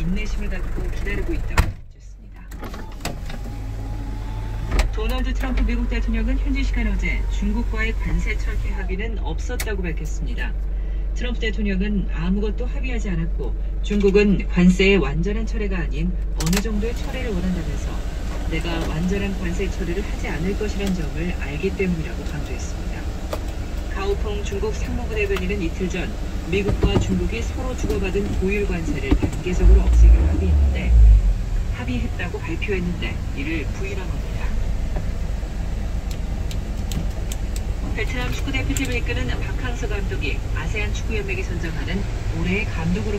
인내심을 갖고 기다리고 있다고 덧붙였습니다. 도널드 트럼프 미국 대통령은 현지 시간 어제 중국과의 관세 철폐 합의는 없었다고 밝혔습니다. 트럼프 대통령은 아무것도 합의하지 않았고 중국은 관세의 완전한 철회가 아닌 어느 정도의 철회를 원한다면서 내가 완전한 관세 처리를 하지 않을 것이란 점을 알기 때문이라고 강조했습니다. 가오펑 중국 상무부 대변인은 이틀 전 미국과 중국이 서로 주고받은 고율 관세를 단계적으로 없애기로 합의했는데 합의했다고 발표했는데 이를 부인한 겁니다. 베트남 축구대표팀을 이끄는 박항서 감독이 아세안 축구연맹이 선정하는 올해의 감독으로